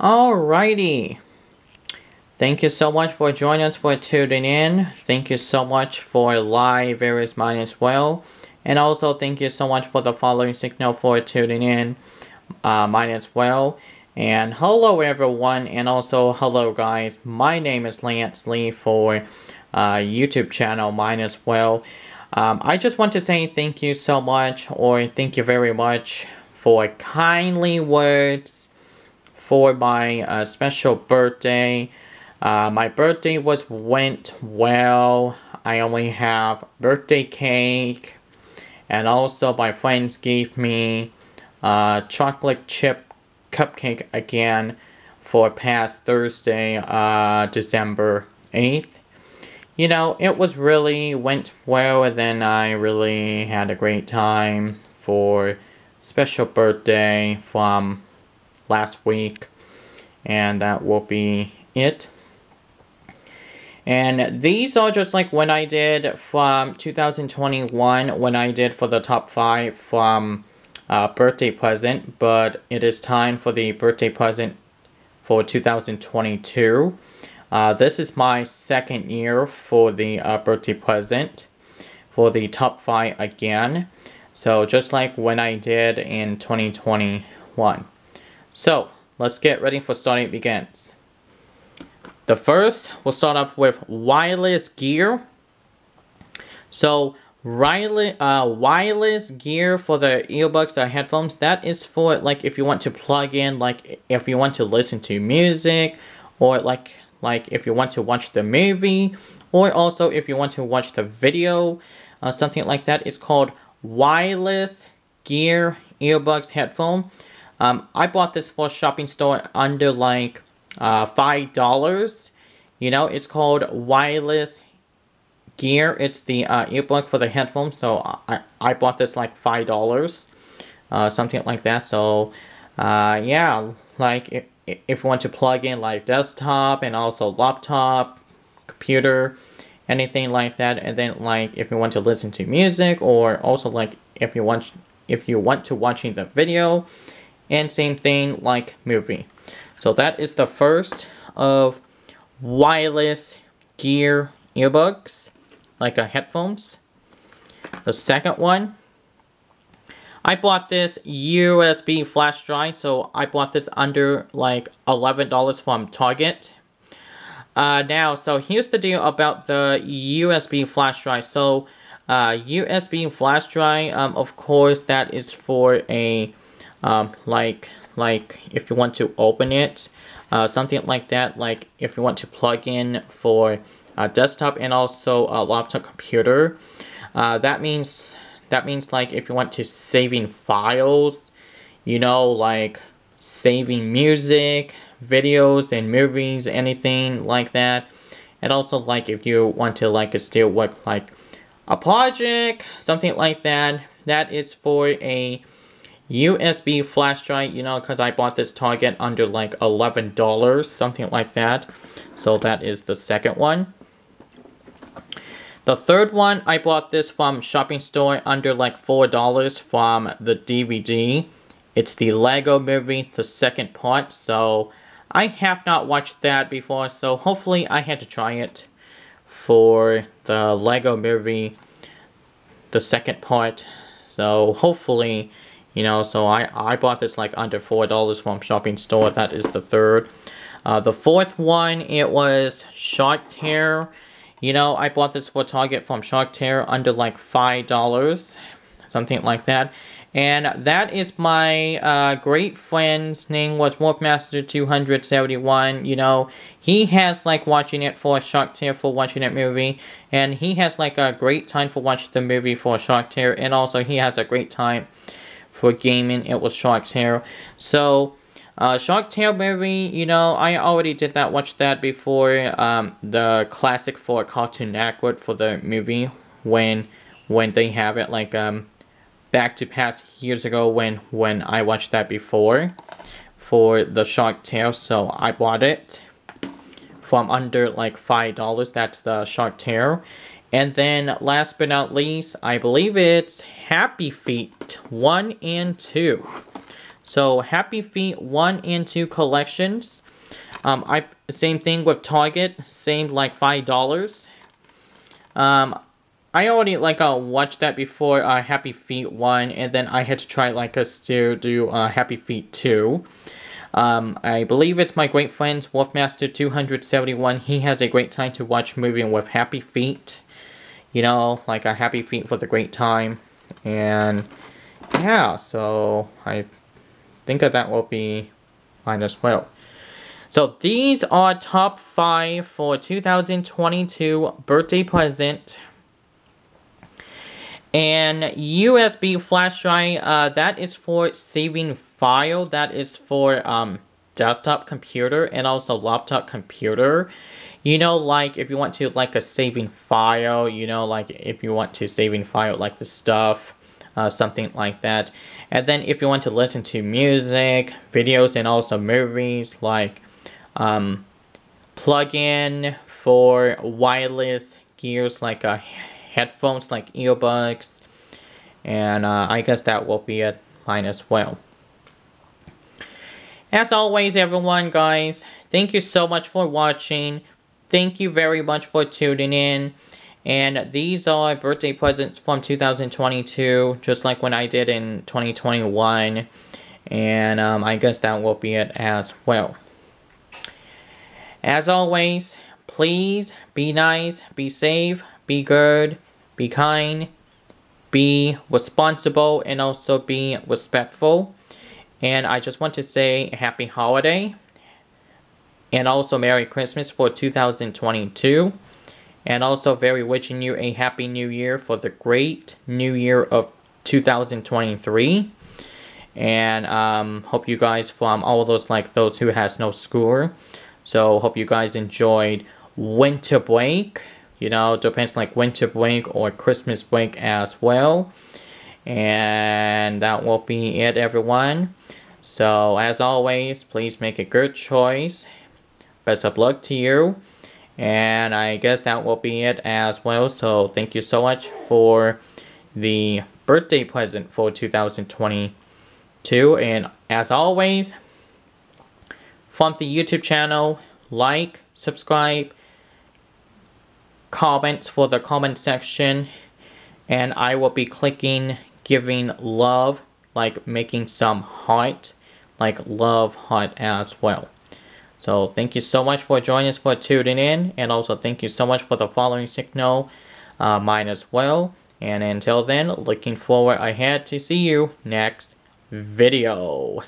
Alrighty. Thank you so much for joining us for tuning in. Thank you so much for live various mine as well. And also thank you so much for the following signal for tuning in uh, mine as well. And hello everyone and also hello guys. My name is Lance Lee for uh, YouTube channel mine as well. Um, I just want to say thank you so much or thank you very much for kindly words for my uh, special birthday. Uh, my birthday was went well. I only have birthday cake. And also my friends gave me uh, chocolate chip cupcake again for past Thursday, uh, December 8th. You know, it was really went well and then I really had a great time for special birthday from last week. And that will be it. And these are just like when I did from 2021, when I did for the top 5 from uh, birthday present, but it is time for the birthday present for 2022. Uh, this is my second year for the uh, birthday present for the top 5 again. So just like when I did in 2021. So let's get ready for starting begins. The first, we'll start off with wireless gear. So, wireless, uh, wireless gear for the earbuds or headphones, that is for, like, if you want to plug in, like, if you want to listen to music, or, like, like if you want to watch the movie, or also if you want to watch the video, uh, something like that. It's called wireless gear earbuds headphone. Um, I bought this for shopping store under, like, uh, $5. You know, it's called wireless gear. It's the uh, for the headphones. So I, I bought this like $5. Uh, something like that. So uh, yeah, like if, if you want to plug in like desktop and also laptop, computer, anything like that. And then like if you want to listen to music or also like if you want if you want to watching the video and same thing like movie. So that is the first of wireless gear earbuds, like headphones. The second one, I bought this USB flash drive, so I bought this under like $11 from Target. Uh, now, so here's the deal about the USB flash drive. So, uh, USB flash drive, um, of course, that is for a, um, like, like if you want to open it, uh, something like that, like if you want to plug in for a desktop and also a laptop computer. Uh, that means that means like if you want to saving files, you know, like saving music, videos and movies, anything like that. And also like if you want to like still work like a project, something like that, that is for a USB flash drive, you know, because I bought this Target under like $11, something like that. So that is the second one. The third one, I bought this from shopping store under like $4 from the DVD. It's the Lego movie, the second part, so I have not watched that before, so hopefully I had to try it for the Lego movie, the second part. So hopefully you know, so I, I bought this like under $4 from shopping store. That is the third. Uh, the fourth one, it was Shark Tale. You know, I bought this for Target from Shark Tale under like $5. Something like that. And that is my uh, great friend's name was Wolfmaster271. You know, he has like watching it for Shark Tale for watching that movie. And he has like a great time for watching the movie for Shark Tale. And also he has a great time for gaming, it was Shark Tale. So, uh, Shark Tale movie, you know, I already did that, watch that before, um, the classic for Cartoon Network for the movie, when, when they have it, like, um, back to past years ago when, when I watched that before, for the Shark Tale, so I bought it from under, like, $5, that's the Shark Tale, and then last but not least, I believe it's Happy Feet 1 and 2. So Happy Feet 1 and 2 collections. Um, I Same thing with Target, same like $5. Um, I already like uh, watched that before uh, Happy Feet 1 and then I had to try like us to do uh, Happy Feet 2. Um, I believe it's my great friend Wolfmaster271. He has a great time to watch movie with Happy Feet. You know, like a Happy Feet for the great time. And yeah, so I think that that will be fine as well. So these are top 5 for 2022 birthday present and USB flash drive, uh, that is for saving file. That is for um, desktop computer and also laptop computer. You know, like if you want to like a saving file, you know, like if you want to saving file like the stuff, uh, something like that. And then if you want to listen to music, videos, and also movies, like um, plug-in for wireless gears like a headphones like earbuds and uh, I guess that will be it mine as well. As always everyone guys, thank you so much for watching. Thank you very much for tuning in. And these are birthday presents from 2022, just like when I did in 2021. And um, I guess that will be it as well. As always, please be nice, be safe, be good, be kind, be responsible, and also be respectful. And I just want to say happy holiday and also Merry Christmas for 2022. And also very wishing you a happy new year for the great new year of 2023. And um, hope you guys from all those like those who has no school. So hope you guys enjoyed winter break you know, depends like winter break or Christmas break as well. And that will be it, everyone. So, as always, please make a good choice. Best of luck to you. And I guess that will be it as well. So, thank you so much for the birthday present for 2022. And as always, from the YouTube channel, like, subscribe, comments for the comment section and I will be clicking giving love like making some heart like love heart as well so thank you so much for joining us for tuning in and also thank you so much for the following signal uh, mine as well. And until then looking forward ahead to see you next video